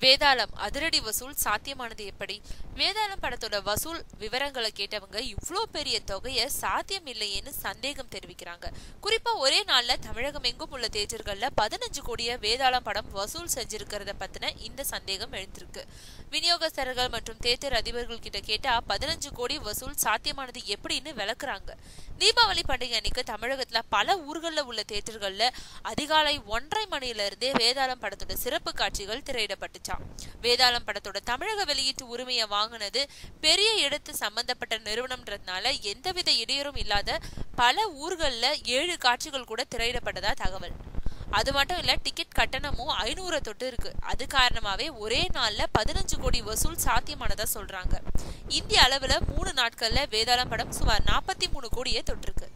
வேதாளம் அதிரடி வசூல் சாத்தியமானது எப்படி? வேதாளம் படத்தோட வசூல் விவரங்களை கேட்டவங்க இவ்வளோ பெரிய தொகையை சாத்தியம் இல்லையேன்னு சந்தேகம் தெரிவிக்கிறாங்க. குறிப்பா ஒரே நாள்ல தமிழகம் எங்கும் உள்ள தேட்டர்கள்ல பதினஞ்சு கோடிய வேதாளம் படம் வசூல் செஞ்சிருக்கிறத பத்தின இந்த சந்தேகம் எழுந்திருக்கு. விநியோகஸ்தர்கள் மற்றும் தேட்டர் அதிபர்கள் கிட்ட கேட்டா பதினஞ்சு கோடி வசூல் சாத்தியமானது எப்படின்னு விளக்குறாங்க. தீபாவளி பண்டிகை அன்னைக்கு தமிழகத்துல பல ஊர்களில் உள்ள தேட்டர்கள்ல அதிகாலை ஒன்றரை மணியிலிருந்தே வேதாளம் படத்தோட சிறப்பு காட்சிகள் ஆரம்பிச்சான் வேதாளம் படத்தோட தமிழக வெளியீட்டு உரிமையை வாங்கினது பெரிய இடத்து சம்பந்தப்பட்ட நிறுவனம்ன்றதுனால எந்தவித இடையூறும் இல்லாத பல ஊர்கள்ல ஏழு காட்சிகள் கூட திரையிடப்பட்டதா தகவல். அது மட்டும் இல்ல டிக்கெட் கட்டணமும் ஐநூறு தொட்டு இருக்கு. அது காரணமாவே ஒரே நாள்ல பதினஞ்சு கோடி வசூல் சாத்தியமானதா சொல்றாங்க. இந்திய அளவுல மூணு நாட்கள்ல வேதாளம் படம் சுமார் நாற்பத்தி மூணு கோடியே தொட்டிருக்கு.